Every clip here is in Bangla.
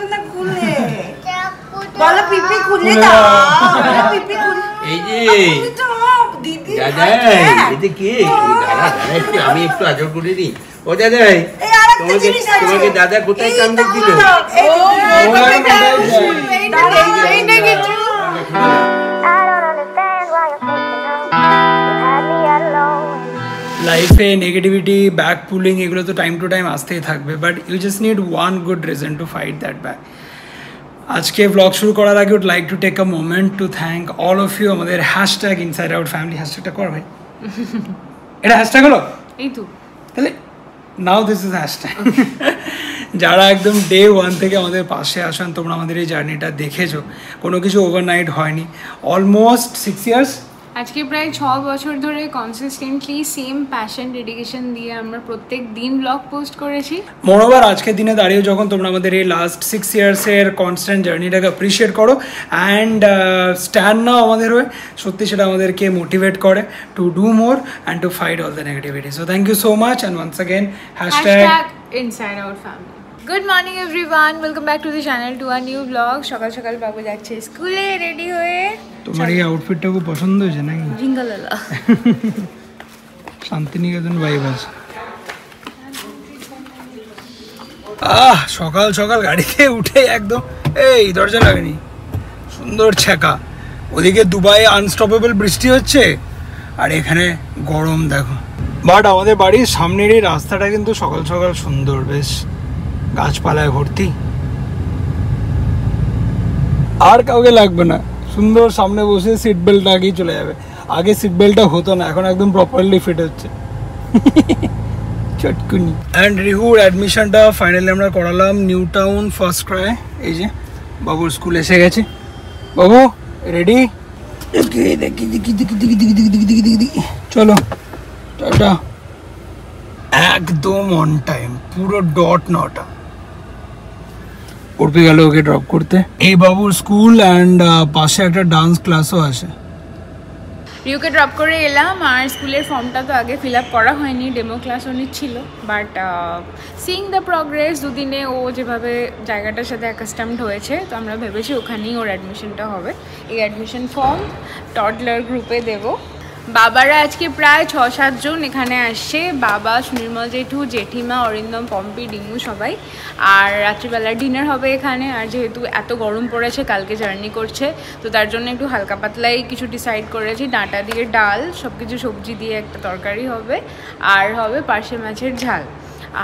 দেবে না খুলে বলো পিপি খুলে দাও পিপি খুলে এই যে দাদাই দাও দিদি দাদা হাত এটা কি দাদা দাদা একটু আমি একটু আদর করে দিই ও দাদাই তোমাকে তোমাকে দাদা কোথায় এই কাম তো লাইফে নেগেটিভিটি ব্যাক পুলিং এগুলো তো টাইম টু টাইম আসতেই থাকবে but you just need one good reason to fight that back আজকে ব্লগ শুরু করার আগে would like to take a moment to thank all of you আমাদের হ্যাশট্যাগ ইনসাইড আউট ফ্যামিলি হ্যাশট্যাগটা কর ভাই। এটা হ্যাশট্যাগ হলো? এই তো। তাহলে নাও দিস ইজ হ্যাশট্যাগ যারা একদম ডে ওয়ান থেকে আমাদের পাশে আসেন তোমরা আমাদের এই জার্নিটা দেখেছ কোনো কিছু ওভারনাইট হয়নি। অলমোস্ট সিক্স ইয়ার্স আজকে প্রায় ছ বছর ধরে কনসিস্টেন্টলি সেম প্যাশন ডেডিকেশন দিয়ে আমরা প্রত্যেক দিন ব্লগ পোস্ট করেছি। মোরওভার আজকের দিনে দাঁড়িয়ে যখন তোমরা আমাদের এই লাস্ট সিক্স ইয়ার্সের কনস্ট্যান্ট জার্নিটাকে অ্যাপ্রিসিয়েট করো অ্যান্ড স্ট্যান্ড নাও আমাদের হয়ে সত্যি সেটা আমাদেরকে মোটিভেট করে to do more and to fight all the negativity so thank you so much and once again hashtag inside out family good morning everyone welcome back to the channel to our new blog সকাল সকাল বাবু যাচ্ছে স্কুলে রেডি হয়ে তোমার এই আউটফিটটা খুব পছন্দ হয়েছে নাকি? জিঙ্গালালা। শান্তিনিকেতন আছে। আহ সকাল সকাল গাড়িতে উঠে একদম এই দরজা লাগেনি। সুন্দর ছ্যাঁকা। ওদিকে দুবাই আনস্টপেবল বৃষ্টি হচ্ছে আর এখানে গরম দেখো। বাট আমাদের বাড়ির সামনের এই রাস্তাটা কিন্তু সকাল সকাল সুন্দর বেশ। গাছপালায় ভর্তি। আর কাউকে লাগবে না। সুন্দর সামনে বসে সিট বেল্ট আগেই চলে যাবে। আগে সিট বেল্টটা হতো না এখন একদম প্রপারলি ফিট হচ্ছে। চটকুনি। অ্যান্ড রিহুর অ্যাডমিশনটা ফাইনালি আমরা করালাম নিউ টাউন ফার্স্ট ক্রায় এই যে বাবুর স্কুল এসে গেছে। বাবু রেডি চলো টাটা। একদম অন টাইম পুরো ডট নটা। উর্পি গেল ওকে ড্রপ করতে। এই বাবুর স্কুল অ্যান্ড পাশে একটা ডান্স ক্লাসও আছে। রিউকে ড্রপ করে এলাম, আর স্কুলের ফর্মটা তো আগে ফিল আপ করা হয়নি ডেমো ক্লাস ক্লাসও নিচ্ছিল বাট সিং দ্য প্রগ্রেস দুদিনে ও যেভাবে জায়গাটার সাথে অ্যাকাস্টামড হয়েছে, তো আমরা ভেবেছি ওখানেই ওর অ্যাডমিশনটা হবে। এই অ্যাডমিশন ফর্ম টডলার গ্রুপে দেবো। বাবারা আজকে প্রায় ছ সাতজন এখানে আসছে। বাবা সুনির্মল জেঠু, জেঠিমা, অরিন্দম, পম্পি ডিমু সবাই। আর রাত্রিবেলা ডিনার হবে এখানে। আর যেহেতু এত গরম পড়েছে, কালকে জার্নি করছে, তো তার জন্য একটু হালকা পাতলাই কিছু ডিসাইড করেছি। ডাঁটা দিয়ে ডাল সব কিছু সবজি দিয়ে একটা তরকারি হবে। আর হবে পার্শে মাছের ঝাল।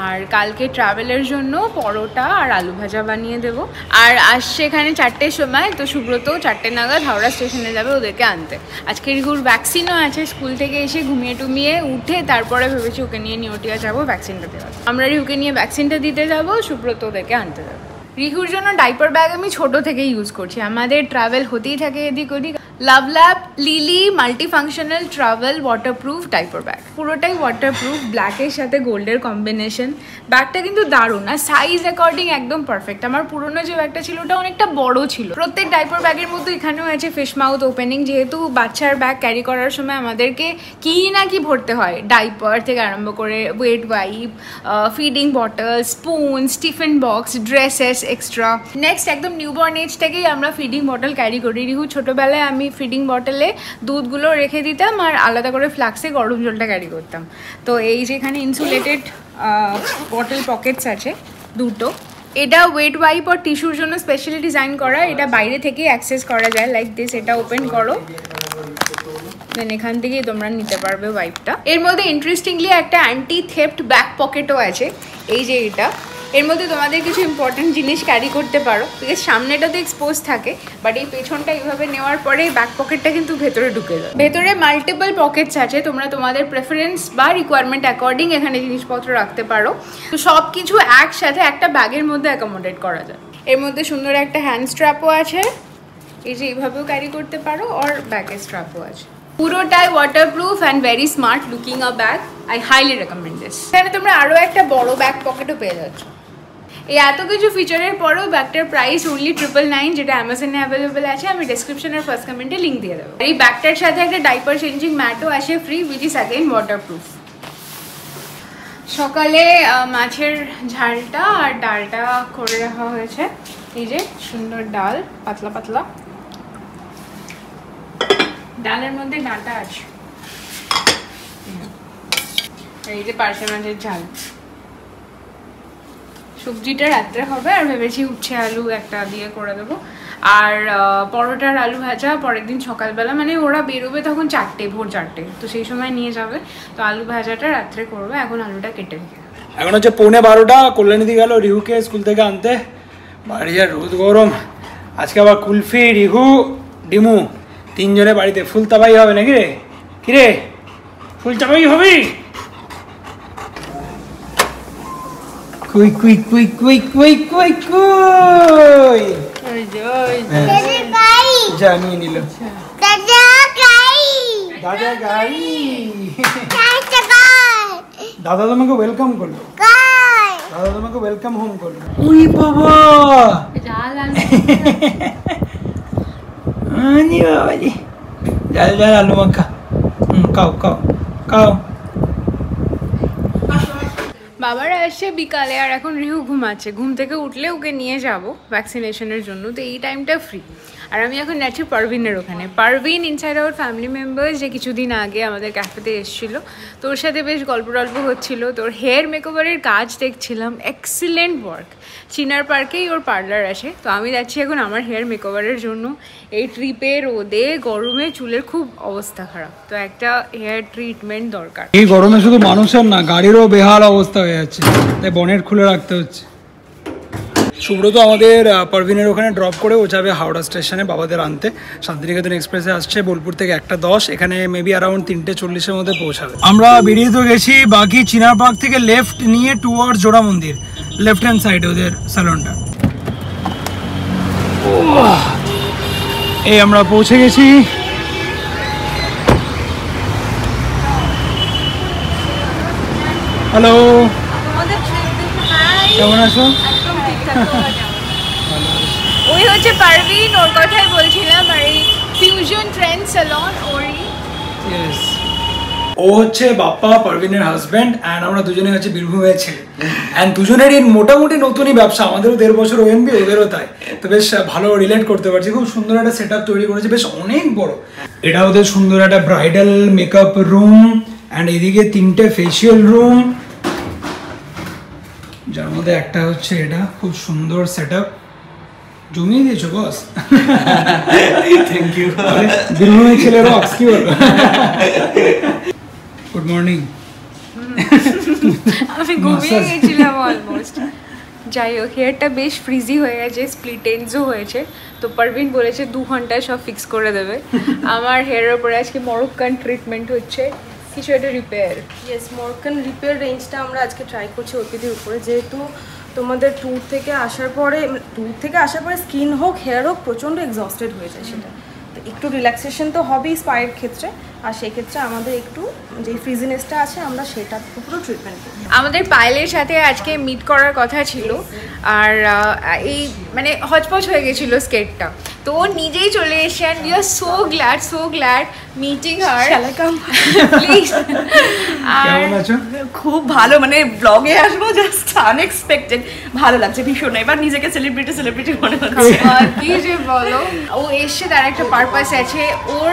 আর কালকে ট্রাভেলের জন্য পরোটা আর আলু ভাজা বানিয়ে দেবো। আর আসছে এখানে চারটের সময়, তো সুব্রত চারটে নাগাদ হাওড়া স্টেশনে যাবে ওদেরকে আনতে। আজকে রিহুর ভ্যাকসিনও আছে স্কুল থেকে এসে ঘুমিয়ে টুমিয়ে উঠে তারপরে ভেবেছি ওকে নিয়ে নিউটিয়া যাব ভ্যাকসিনটা দেওয়া আমরা রিহুকে নিয়ে ভ্যাকসিনটা দিতে যাব, সুব্রত ওদেরকে আনতে যাব। রিহুর জন্য ডাইপার ব্যাগ আমি ছোট থেকে ইউজ করছি। আমাদের ট্রাভেল হতেই থাকে এদিক ওদিক love lab lily multi functional travel waterproof diaper bag পুরোটাই ওয়াটারপ্রুফ ব্ল্যাকের সাথে গোল্ডের কম্বিনেশন ব্যাগটা কিন্তু দারুণ আর সাইজ অ্যাকর্ডিং একদম পারফেক্ট আমার পুরোনো যে ব্যাগটা ছিল, ওটা অনেকটা বড় ছিল। প্রত্যেক ডাইপার ব্যাগের মধ্যে এখানেও আছে ফিশ মাউথ ওপেনিং যেহেতু বাচ্চার ব্যাগ ক্যারি করার সময় আমাদেরকে কি না কি ভরতে হয়। ডাইপার থেকে আরম্ভ করে wet wipe feeding bottle spoon Stephen box dresses extra next একদম নিউবর্ন এজ থেকেই আমরা ফিডিং বটল ক্যারি করি। রিহু, ছোটোবেলায় আমি ফিডিং বটলে দুধগুলো রেখে দিতাম আর আলাদা করে ফ্লাক্সে গরম জলটা ক্যারি করতাম। তো এই যেখানে ইনসুলেটেড বটল পকেটস আছে দুটো। এটা ওয়েট ওয়াইপ আর টিস্যুর জন্য স্পেশালি ডিজাইন করা। এটা বাইরে থেকেই অ্যাক্সেস করা যায়। লাইক দিস এটা ওপেন করো। দেন এখান থেকেই তোমরা নিতে পারবে ওয়াইপটা এর মধ্যে ইন্টারেস্টিংলি একটা অ্যান্টি থেফট ব্যাক পকেটও আছে। এই যে এটা। এর মধ্যে তোমাদের কিছু ইম্পর্টেন্ট জিনিস ক্যারি করতে পারো। বিকজ সামনেটা তো এক্সপোজ থাকে বাট এই পেছনটা এইভাবে নেওয়ার পরে ব্যাক পকেটটা কিন্তু ভেতরে ঢুকে যায় ভেতরে মাল্টিপল পকেটস আছে, তোমরা তোমাদের প্রেফারেন্স বা রিকোয়ারমেন্ট অ্যাকর্ডিং এখানে জিনিসপত্র রাখতে পারো। তো সব কিছু একসাথে একটা ব্যাগের মধ্যে অ্যাকোমোডেট করা যায়। এর মধ্যে সুন্দর একটা হ্যান্ড স্ট্র্যাপও আছে, এই যে এইভাবেও ক্যারি করতে পারো আর ব্যাগের স্ট্র্যাপও আছে। পুরোটাই waterproof and very smart looking a bag I highly recommend this এখানে তোমরা আরও একটা বড় ব্যাগ পকেটও পেয়ে যাচ্ছ। এই এত কিছু ফিচারের পরেও ব্যাগটার প্রাইস অনলি ট্রিপল নাইন যেটা অ্যামাজনে অ্যাভেলেবেল আছে, আমি ডিসক্রিপশনের ফার্স্ট কমেন্টে লিঙ্ক দিয়ে দেবো। এই ব্যাগটার সাথে একটা ডাইপার চেঞ্জিং ম্যাটও আসে free which is again waterproof সকালে মাছের ঝালটা আর ডালটা করে রাখা হয়েছে। এই যে, সুন্দর ডাল, পাতলা পাতলা। ডালের মধ্যে ডাঁটা আছে। এই যে পার্শে মাছের ঝাল। সবজিটা রাত্রে হবে আর ভেবেছি উচ্ছে আলু একটা দিয়ে করে দেবো। আর পরোটার আলু ভাজা পরের দিন সকালবেলা মানে ওরা বেরোবে তখন চারটে, ভোর চারটে, তো সেই সময় নিয়ে যাবে। তো আলু ভাজাটা রাত্রে করবে, এখন আলুটা কেটে রেখে এখন হচ্ছে পৌনে বারোটা কল্যাণীদি গেল রিহুকে স্কুল থেকে আনতে। বাড়ি আর রোদ গরম। আজকে আবার কুলফি, রিহু, ডিমু, তিনজনে বাড়িতে। ফুল তাবাই হবে নাকি রে? কি রে? ফুল তাবাই হবে? কুই কুই কুই কুই কুই কুই কুই। যা নিয়ে নিল। দাদা গাই। দাদা গাই। দাদা তোমাকে ওয়েলকাম করল। গাই। দাদা তোমাকে ওয়েলকাম হোম করল। উই বাবা। আনি বাবাজি জাল জাল আলু মাখা। খাও খাও খাও। বাবারা এসে বিকালে আর এখন রিহু ঘুমাচ্ছে। ঘুম থেকে উঠলে ওকে নিয়ে যাব ভ্যাকসিনেশনের জন্য। তো এই টাইমটা ফ্রি আর আমি এখন যাচ্ছি পারভিনের ওখানে। Parveen inside our family members যে কিছুদিন আগে আমাদের ক্যাফেতে এসেছিল। তোর সাথে বেশ গল্প টল্প হচ্ছিল। তোর হেয়ার মেকওভারের কাজ দেখছিলাম। এক্সিলেন্ট ওয়ার্ক চিনার পার্কেই ওর পার্লার আছে। তো আমি যাচ্ছি এখন আমার হেয়ার মেকওভারের জন্য। এই ট্রিপে রোদে, গরমে চুলের খুব অবস্থা খারাপ। তো একটা হেয়ার ট্রিটমেন্ট দরকার। এই গরমে শুধু মানুষের না, গাড়িরও বেহাল অবস্থা হয়ে যাচ্ছে। তাই বনের খুলে রাখতে হচ্ছে। সুব্রত আমাদের পারভিনের ওখানে ড্রপ করে ও যাবে হাওড়া স্টেশনে বাবাদের আনতে। শান্তিনিকেতন এক্সপ্রেসে আসছে বোলপুর থেকে একটা দশ এখানে মেবি অ্যারাউন্ড তিনটে চল্লিশের মধ্যে পৌঁছাবে। আমরা বেরিয়ে তো গেছি বাকি চিনার পার্ক থেকে লেফট নিয়ে towards Jora Mandir left hand সাইডে ওদের স্যালনটা এই আমরা পৌঁছে গেছি। হ্যালো কেমন আছো? ওই হচ্ছে পারভিন, ওর কথাই বলছিলাম, আর এই ফিউশন ট্রেন্ড স্যালন ওরই। ও হচ্ছে বাপ্পা, পারভিনের হাজব্যান্ড অ্যান্ড আমরা দুজনে হচ্ছে বীরভূমের ছেলে অ্যান্ড দুজনেরই মোটামুটি নতুনই ব্যবসা, আমাদেরও দেড় বছর ওএনবি ওদেরও তাই। তো বেশ ভালো রিলেট করতে পারছি, খুব সুন্দর একটা সেট তৈরি করেছে, বেশ অনেক বড়। এটা ওদের সুন্দর একটা ব্রাইডাল মেকআপ রুম অ্যান্ড এদিকে তিনটে ফেসিয়াল রুম যার মধ্যে একটা হচ্ছে এটা খুব সুন্দর সেট আপ জমিয়ে দিয়েছ বস থ্যাংক ইউ বীরভূমের ছেলে রক্স কি বলব গুড মর্নিং আমি ঘুমিয়ে গেছিলাম অলমোস্ট যাই হোক হেয়ারটা বেশ ফ্রিজি হয়ে গেছে স্প্লিট এন্ডসও হয়েছে। তো পারভিন বলেছে দু ঘন্টায় সব ফিক্স করে দেবে। আমার হেয়ারের উপরে আজকে মরক্কান ট্রিটমেন্ট হচ্ছে। কিছু একটা রিপেয়ার ইয়েস মর্কান রিপেয়ার রেঞ্জটা আমরা আজকে ট্রাই করছি অতিথির উপরে। যেহেতু তোমাদের ট্যুর থেকে আসার পরে ট্যুর থেকে আসার পরে স্কিন হোক হেয়ার হোক, প্রচণ্ড এক্সস্টেড হয়ে যায় সেটা। তো একটু রিল্যাক্সেশন তো হবেই স্পায়ের ক্ষেত্রে। আর সেক্ষেত্রে আমাদের একটু যে ফ্রিজিনেসটা আছে আমরা সেটার উপরেও ট্রিটমেন্ট করি আমাদের পায়েলের সাথে আজকে মিট করার কথা ছিল আর এই মানে হচপচ হয়ে গেছিল স্কেটটা তো ও নিজেই চলে এসে and we are so glad so glad meeting her please আর খুব ভালো মানে ব্লগে আসব জাস্ট আনএক্সপেক্টেড ভালো লাগছে ভীষণ। এবার নিজেকে সেলিব্রিটি সেলিব্রিটি মনে হচ্ছে। কি যে বলো। ও এসছে তার একটা পারপাস আছে। ওর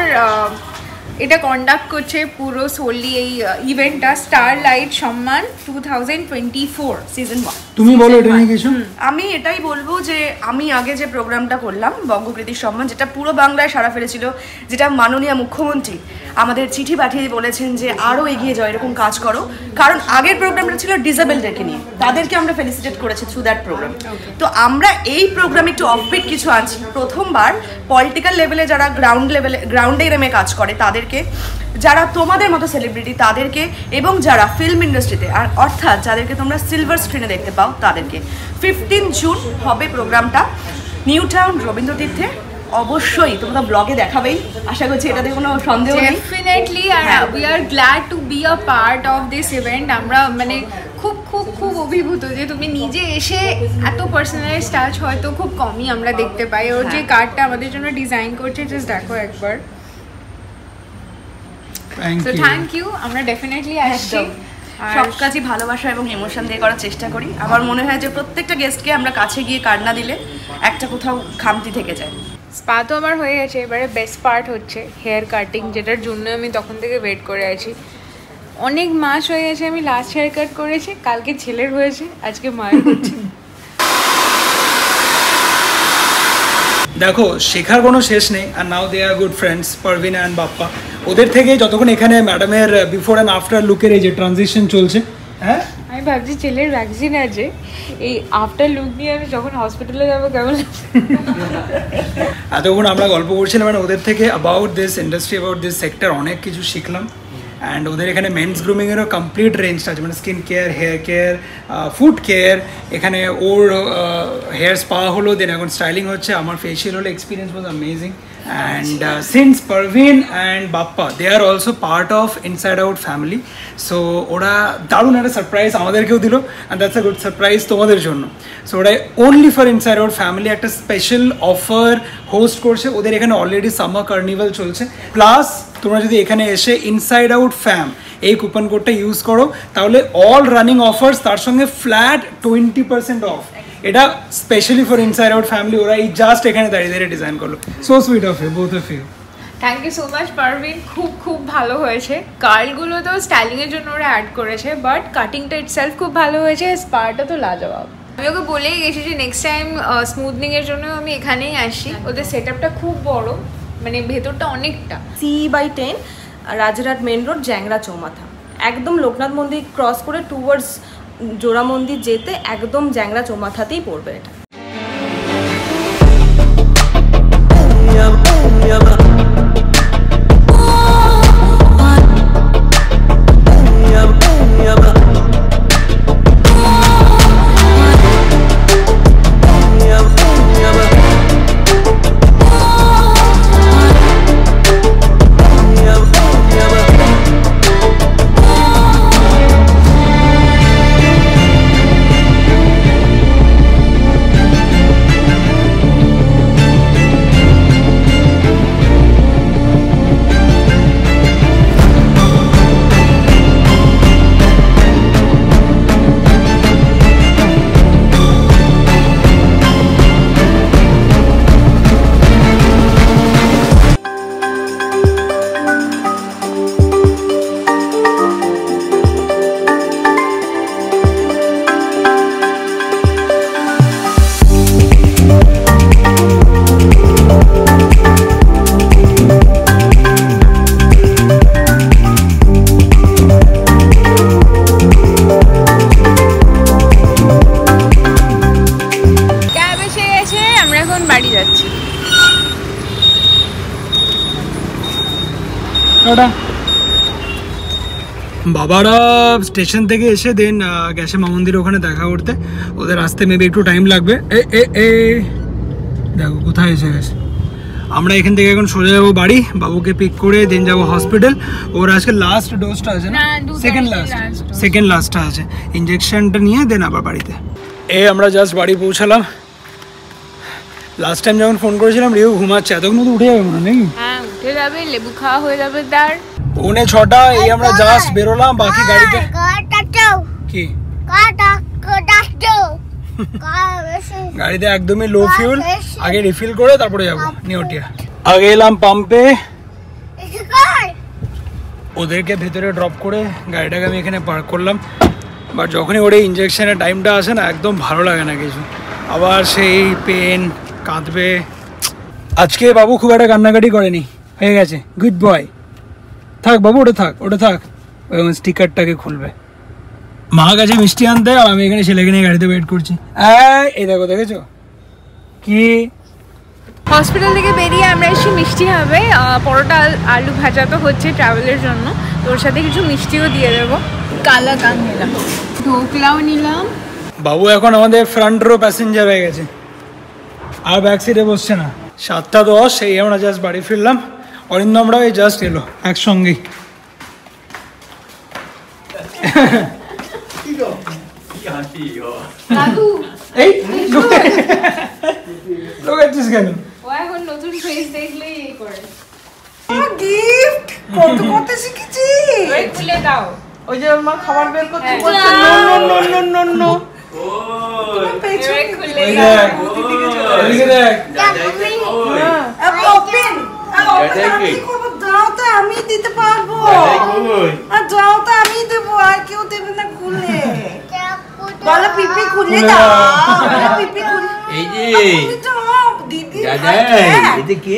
এটা কন্ডাক্ট করছে পুরো সোলি এই ইভেন্টটা star light Samman two thousand twenty four season one তুমি বলো এটা নিয়ে কিছু? আমি এটাই বলব যে আমি আগে যে প্রোগ্রামটা করলাম বঙ্গকৃতির সম্মান যেটা পুরো বাংলায় সারা ফেলেছিল যেটা মাননীয় মুখ্যমন্ত্রী আমাদের চিঠি পাঠিয়ে বলেছেন যে আরও এগিয়ে যাও এরকম কাজ করো। কারণ আগের প্রোগ্রামটা ছিল ডিসেবলদেরকে নিয়ে। তাদেরকে আমরা ফেলিসিটেট করেছি থ্রু দ্যাট প্রোগ্রাম তো আমরা এই প্রোগ্রামে একটু অফবিট কিছু আনছি। প্রথমবার পলিটিক্যাল লেভেলে যারা গ্রাউন্ড লেভেলে গ্রাউন্ডে এরমে কাজ করে তাদেরকে যারা তোমাদের মতো সেলিব্রিটি তাদেরকে এবং যারা ফিল্ম ইন্ডাস্ট্রিতে আর অর্থাৎ যাদেরকে তোমরা সিলভার স্ক্রিনে দেখতে পাও তাদেরকে। ফিফটিন জুন হবে প্রোগ্রামটা। নিউ টাউন রবীন্দ্রতীর্থে অবশ্যই তোমরা ব্লগে দেখাবেই। আশা করছি এটাতে কোনো সন্দেহ নেই। Definitely R we are glad to be a part of this event আমরা মানে খুব খুব খুব অভিভূত যে তুমি নিজে এসে এত পার্সোনালাইজ টাচ হয়তো খুব কমই আমরা দেখতে পাই। ওর যে কার্ডটা আমাদের জন্য ডিজাইন করছে জাস্ট দেখো একবার। তো ইউ থ্যাংক ইউ আমরা ডেফিনেটলি আসছি। সব কাজই ভালোবাসা এবং ইমোশন দিয়ে করার চেষ্টা করি। আমার মনে হয় যে প্রত্যেকটা গেস্টকে আমরা কাছে গিয়ে কার্ড না দিলে একটা কোথাও খামতি থেকে যায়। স্পা তো আমার হয়ে গেছে। এবারে বেস্ট পার্ট হচ্ছে হেয়ার কাটিং যেটার জন্য আমি তখন থেকে ওয়েট করে আছি। অনেক মাস হয়ে গেছে আমি লাস্ট হেয়ার কাট করেছি। কালকে ছেলের হয়েছে। আজকে মায়ের হচ্ছে। দেখো শেখার কোনো শেষ নেই। আর now they are good friends Parveen and Bappa ওদের থেকে যতক্ষণ এখানে ম্যাডামের বিফোর অ্যান্ড আফটার লুকের এই যে ট্রানজিশন চলছে হ্যাঁ? আমি ভাবছি ছেলের ভ্যাকসিন আছে। এই আফটার লুক নিয়ে আমি যখন হসপিটালে যাব কেমন এতক্ষণ আমরা গল্প করছিলাম মানে ওদের থেকে about this industry about this sector অনেক কিছু শিখলাম। অ্যান্ড ওদের এখানে মেন্স গ্রুমিংয়েরও কমপ্লিট রেঞ্জটা আছে মানে skin care hair care food care এখানে ওর হেয়ার স্পা হলো দেন এখন স্টাইলিং হচ্ছে আমার ফেশিয়াল হলো experience was amazing and since Parveen and Bappa they are also part of inside out family so ওরা দারুণ একটা সারপ্রাইজ আমাদেরকেও দিল and that's a good surprise তোমাদের জন্য সো ওরা only for inside out family একটা স্পেশাল অফার হোস্ট করছে ওদের এখানে অলরেডি সামার কার্নিভাল চলছে প্লাস তোমরা যদি এখানে এসে ইনসাইড আউট ফ্যাম এই কুপন কোডটা ইউজ করো, তাহলে অল রানিং অফার্স তার সঙ্গে ফ্ল্যাট টোয়েন্টি পার্সেন্ট অফ এটা specially for inside out family ওরা এই জাস্ট এখানে দাঁড়িয়ে দাঁড়িয়ে ডিজাইন করল। So sweet of you both of you thank you so much Parveen খুব খুব ভালো হয়েছে। কার্লগুলো তো স্টাইলিংয়ের জন্য ওরা অ্যাড করেছে বাট কাটিংটা ইটসেলফ খুব ভালো হয়েছে স্পাটা তো লাজবাব। আমি ওকে বলেই গেছি যে নেক্সট টাইম স্মুথনিংয়ের জন্য আমি এখানেই আসি। ওদের সেট খুব বড়। মানে ভেতরটা অনেকটা। C by ten রাজরাট main road Jangra চৌমাথা। একদম লোকনাথ মন্দির ক্রস করে টুয়ার্ডস জোড়া মন্দির যেতে একদম জ্যাংরা চৌমাথাতেই পড়বে এটা। বাবারা স্টেশন থেকে এসে দেন গেছে মা মন্দির ওখানে দেখা করতে। ওদের আসতে মেবি একটু টাইম লাগবে। এ এ এ দেখো কোথায় এসে গেছে? আমরা এখান থেকে এখন সোজা যাব বাড়ি বাবুকে পিক করে দেন যাব হসপিটাল ওর আজকে লাস্ট ডোজটা আছে না? সেকেন্ড লাস্ট সেকেন্ড লাস্টটা আছে। ইঞ্জেকশনটা নিয়ে দেন আবার বাড়িতে। এ আমরা জাস্ট বাড়ি পৌঁছালাম। লাস্ট টাইম যখন ফোন করেছিলাম রিউ ঘুমাচ্ছে। এতক্ষণ তো উঠে যাবে মনে নাকি? হ্যাঁ উঠে যাবে লেবু খাওয়া হয়ে যাবে তার। পৌনে ছটা এই আমরা জাস্ট বেরোলাম বাকি গাড়িতে। কি? গাড়িতে একদমই লো ফিউল আগে রিফিল করে তারপরে যাব নিউটিয়া আগে এলাম পাম্পে ওদেরকে ভেতরে ড্রপ করে গাড়িটাকে আমি এখানে পার্ক করলাম। বাট যখনই ওর এই ইঞ্জেকশনের টাইমটা আসে না একদম ভালো লাগে না কিছু। আবার সেই পেন কাঁদবে। আজকে বাবু খুব একটা কান্নাকাটি করেনি। হয়ে গেছে। গুড বয় থাক বাবু ওটা থাক ওটা থাক। ওই স্টিকারটাকে খুলবে। মা কাছে মিষ্টি আনতে আর আমি এখানে ছেলেকে নিয়ে গাড়িতে ওয়েট করছি। এই, এই দেখো দেখেছ? কি? হসপিটাল থেকে বেরিয়ে আমরা এসে মিষ্টি হবে পরোটা আলু ভাজা তো হচ্ছে ট্রাভেলের জন্য। তো ওর সাথে কিছু মিষ্টিও দিয়ে দেবো। কালা কান নিলাম ঢোকলাও নিলাম। বাবু এখন আমাদের ফ্রন্ট রো প্যাসেঞ্জার হয়ে গেছে। আর ব্যাক সিটে বসছে না। সাতটা দশ এই আমরা জাস্ট বাড়ি ফিরলাম। অরিন্দমরাও এই জাস্ট এলো একসঙ্গেই। দাদু এই লোকাচ্ছিস কেন? ও এখন নতুন ফেস দেখলেই এই করে। গিফট কত কত শিখেছি ওই খুলে দাও। ওই যে মা খাবার বের করতে। বলছে no no no no no no পেছনে এই দেখ এদিকে দেখ। ওপেন আমি করব দাও তো আমি দিতে পারব? আর দাও তো আমি দেবো আর কেউ দেবে না খুলে বলো পিপি খুলে খুলে দাও দাও। পিপি খুলে এই যে দিদি দাদাই এটা কে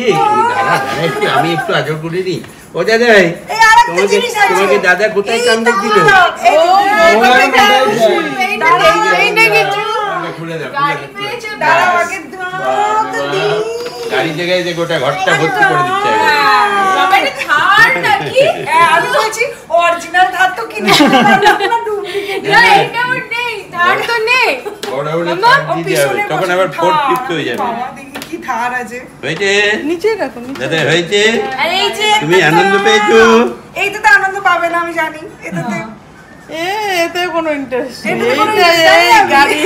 দাদা দাদা একটু আমি একটু আদর করে দিই ও দাদাই তোমাকে তোমাকে দাদা কোথায় কামড়ে দিল না খুলে দাও খুলে গাড়ি জায়গায় যে গোটা ঘরটা ভর্তি করে দিচ্ছে থার? হ্যাঁ, আমি বলছি অরিজিনাল ধার তো কিনে আনতে না এটা আমার নেই, থার তো নেই। তখন আবার ফোর্থ ফিফথ হয়ে যাবে। বাবা দেখি কি ধার আছে। হয়েছে? নিচে রাখো দাদা হয়েছে? এই যে তুমি আনন্দ ধার। পেয়েছ? এইটাতে আনন্দ পাবে না আমি জানি। এটাতে এতে কোনো ইন্টারেস্ট নেই। গাড়ি।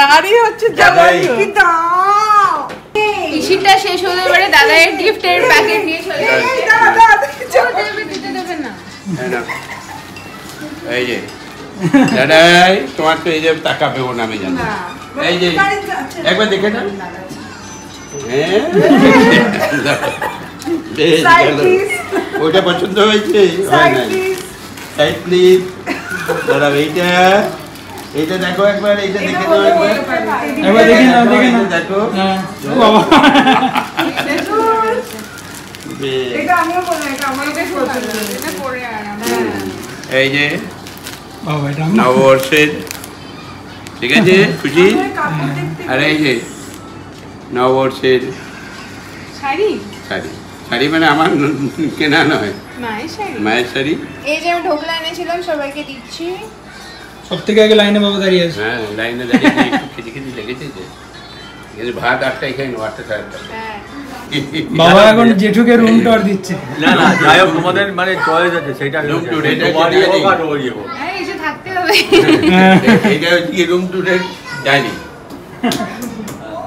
গাড়ি হচ্ছে দাদাই। জ্বালানি কি দাও পিসিটা শেষ হলে এবারে দাদার গিফটের প্যাকেট নিয়ে চলে এই যে। দাদাই তোমার তো এই যে টাকা পেবো না আমি জানি। এই যে একবার দেখে না হ্যাঁ. ওটা পছন্দ হয়েছে? হয় নাই. সাইড প্লিজ দাঁড়াও এইটা এইটা দেখো একবার এইটা দেখে নাও একবার। একবার দেখে নাও দেখে নাও। দেখো। হ্যাঁ। বাবা। এটা আমিও বললাম এটা আমারও বেশ পছন্দ। এটা পরে আরাম। এই যে বাবা এটা নববর্ষের ঠিক আছে খুশি? আর এই যে নববর্ষের শাড়ি? শাড়ি। শাড়ি মানে আমার কেনা নয়। মায়ের শাড়ি? মায়ের শাড়ি। এই যে আমি ঢোকলা এনেছিলাম সবাইকে দিচ্ছি। সব থেকে আগে লাইনে বাবা দাঁড়িয়ে আছে। হ্যাঁ লাইনে দাঁড়িয়ে যে একটু খেতে খেতে লেগেছে যে। কিন্তু ভাত আটটাই খাই আটটা সাড়ে হ্যাঁ। বাবা এখন জেঠুকে রুম টর দিচ্ছে। না না যাই হোক তোমাদের মানে চয়েস আছে সেটা Room tour, এটা হোক। হ্যাঁ থাকতে হবে। হ্যাঁ। এইটা হচ্ছে রুম টুরের ডাইনিং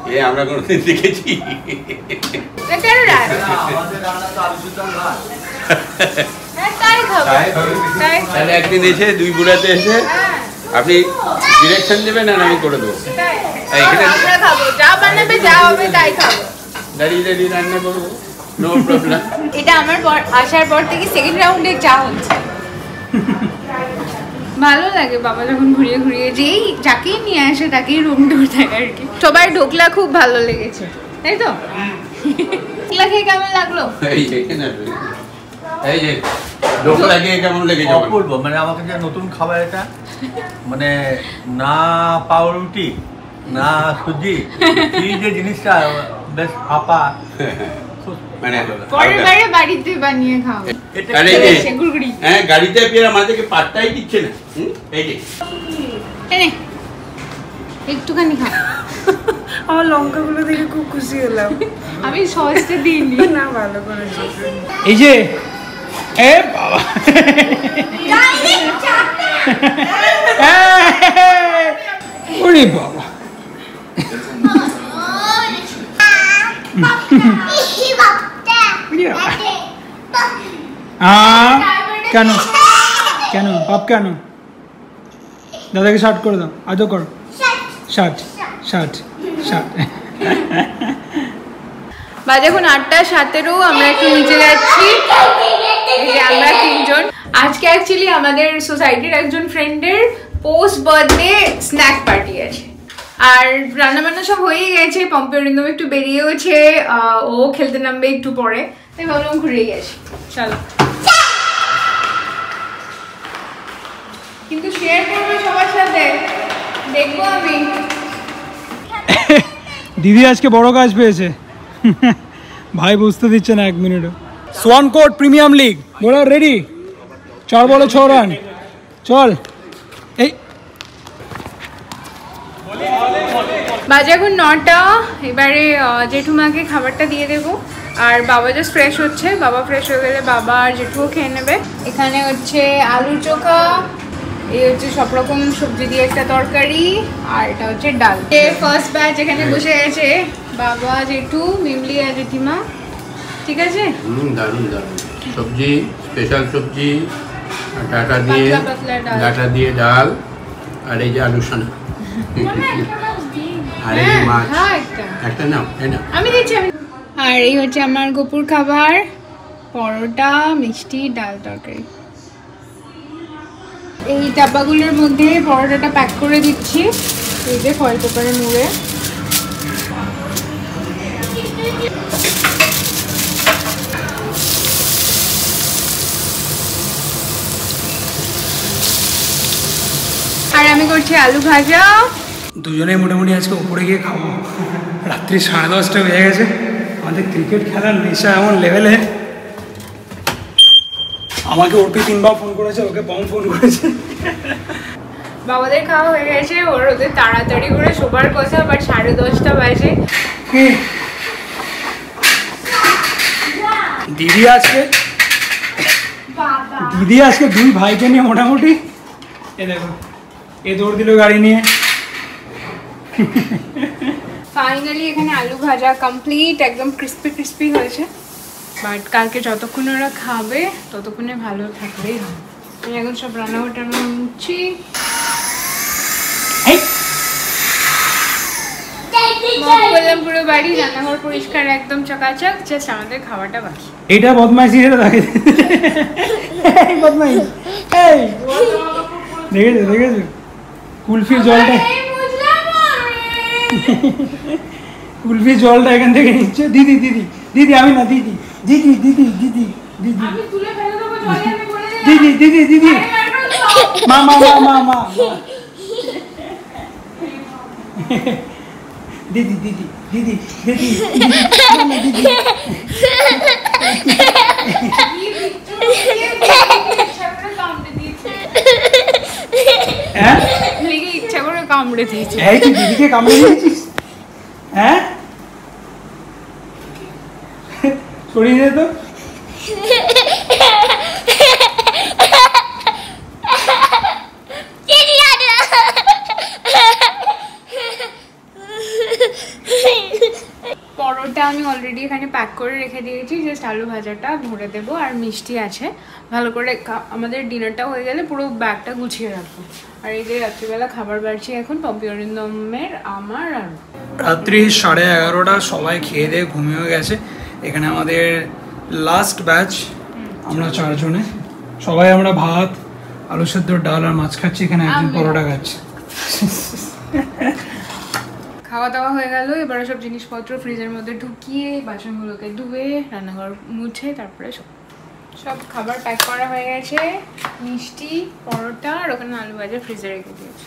এ আমরা কোনোদিন দেখেছি? হ্যাঁ তাই খাব। তাই হবে। তাই তাহলে একদিন এসে দুই বুড়াতে এসে হ্যাঁ। আপনি ডিরেকশন দেবেন আর আমি করে দেবো? দাঁড়িয়ে দাঁড়িয়ে রান্না করব। নো প্রবলেম এটা আমার পর আসার পর থেকে সেকেন্ড রাউন্ডে চা হচ্ছে। ভালো লাগে বাবা যখন ঘুরিয়ে ঘুরিয়ে যেই যাকেই নিয়ে আসে তাকেই রুম টুর দেয় আর কি। সবার ঢোকলা খুব ভালো লেগেছে তাই তো? ঢোকলা খেয়ে কেমন লাগল? এই যে এখানে আসবে। এই যে লোক লাগিয়ে কেমন লেগেছে? অপূর্ব মানে আমাকে যে নতুন খাবার এটা মানে না পাউরুটি না সুজি এই যে জিনিসটা বেশ ফাঁপা। খুব মানে পরের বাড়িতে বানিয়ে খাও। আর এই যে হ্যাঁ গাড়িতে পেয়ে আমাদেরকে পাত্তাই দিচ্ছে না। এই যে। একটুখানি খা। আমার লঙ্কাগুলো দেখে খুব খুশি হলাম। আমি সহজটা দিইনি। না ভালো করেছ। এই যে এ বাবা। ওরে বাবা আ কেন? কেন? বাপ কেন? দাদাকে শার্ট করে দাও। আজও করো। শার্ট শার্ট শার্ট বাজে এখন আটটা সাতেরও আমরা একটু নিচে যাচ্ছি। আমরা তিনজন। আজকে অ্যাকচুয়ালি আমাদের সোসাইটির একজন ফ্রেন্ডের পোস্ট বার্থডে স্ন্যাক পার্টি আছে। আর রান্নাবান্না সব হয়েই গেছে পম্পে অরিন্দম একটু বেরিয়েওছে ও খেলতে নামবে একটু পরে। তাই ভাবলাম ঘুরেই আসি। চলো। কিন্তু শেয়ার করবে সবার সাথে। দেখব আমি। দিদি আজকে বড় কাজ পেয়েছে। ভাই বুঝতে দিচ্ছে না এক মিনিটও। সোয়ান কোট প্রিমিয়াম লিগ বলো রেডি চার বলে ছ রান চল। বাজে এখন নটা এবারে জেঠুমাকে খাবারটা দিয়ে দেবো। আর বাবা জাস্ট ফ্রেশ হচ্ছে। বাবা ফ্রেশ হয়ে গেলে বাবা আর জেঠুও খেয়ে নেবে। এখানে হচ্ছে আলু চোখা এই হচ্ছে সব রকম সবজি দিয়ে একটা তরকারি আর এটা হচ্ছে ডাল। ফার্স্ট ব্যাচ এখানে বসে আছে বাবা জেঠু মিমলি আর জেঠিমা। ঠিক আছে? দারুণ দারুণ। সবজি স্পেশাল সবজি ডাটা দিয়ে। ডাটা দিয়ে ডাল আর এই যে আলু সানা। আর এই মাছ একটা। একটা নাও এই আমি দিচ্ছি আর এই হচ্ছে আমার গোপুর খাবার পরোটা মিষ্টি ডাল তরকারি। এই ডাব্বাগুলোর মধ্যে পরোটাটা প্যাক করে দিচ্ছি। এই যে ফয়েল পেপারে মুড়ে। আর আমি করছি আলু ভাজা। দুজনেই মোটামুটি আজকে উপরে গিয়ে খাব। রাত্রি সাড়ে দশটা বেজে গেছে। আমাদের ক্রিকেট খেলার নেশা এমন লেভেলে আমাকে ওপি তিনবার ফোন করেছে ওকে বম ফোন করেছে। বাবাদের খাওয়া হয়ে গেছে ওর ওদের তাড়াতাড়ি করে শোবার কথা বাট সাড়ে দশটা বাজে? দিদি আজকে? দিদি আজকে দুই ভাইকে নিয়ে মোটামুটি। এ দেখো এ দৌড় দিল গাড়ি নিয়ে। ফাইনালি এখানে আলু ভাজা কমপ্লিট একদম ক্রিস্পি ক্রিস্পি হয়েছে। বাট কালকে যতক্ষণ ওরা খাবে ততক্ষণে ভালো থাকলেই হবে। আমি এখন সব রান্নাঘর টান্না মুছছি করলাম পুরো বাড়ি রান্নাঘর পরিষ্কার একদম চকাচক জাস্ট আমাদের খাওয়াটা বাকি। এইটা বদমাইশি এটা বদমাইশ। দেখেছ দেখেছ? কুলফির জলটা কুলফির জলটা এখান থেকে নিচ্ছে দিদি দিদি দিদি আমি না দিদি দিদি দিদি দিদি দিদি দিদি দিদি দিদি মা মা মা মা মা মা। দিদি দিদি দিদি দিদি দিদি দিদি হ্যাঁ লিগে ইচ্ছা করে কামড়ে দিয়েছি। এই তুই দিদিকে কামড়ে দিয়েছিস? হ্যাঁ? সরিয়ে দে তো পরোটা আমি অলরেডি এখানে প্যাক করে রেখে দিয়েছি জাস্ট আলু ভাজাটা ভরে দেবো আর মিষ্টি আছে। ভালো করে আমাদের ডিনারটা হয়ে গেলে পুরো ব্যাগটা গুছিয়ে রাখব। আর এই যে রাত্রিবেলা খাবার বাড়ছি এখন পম্পি অরিন্দমের আমার আর রাত্রি সাড়ে এগারোটা সবাই খেয়ে দিয়ে ঘুমিয়ে গেছে। এখানে আমাদের লাস্ট ব্যাচ আমরা চারজনে। সবাই আমরা ভাত আলু সেদ্ধ ডাল আর মাছ খাচ্ছি এখানে একজন পরোটা খাচ্ছে। খাওয়া দাওয়া হয়ে গেল, এবারে সব জিনিসপত্র ফ্রিজের মধ্যে ঢুকিয়ে, বাসনগুলোকে ধুয়ে, রান্নাঘর মুছে, তারপরে সব সব খাবার প্যাক করা হয়ে গেছে। মিষ্টি, পরোটা, আর ওখানে আলু ভাজা ফ্রিজে রেখে দিয়েছি।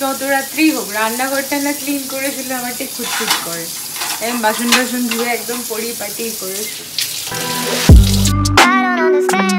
যত রাত্রি হোক, রান্নাঘরটা না ক্লিন করে দিলে আমার ঠিক খুঁতখুত করে। একদম বাসন বাসন ধুয়ে একদম পরিপাটি করে। I don't understand.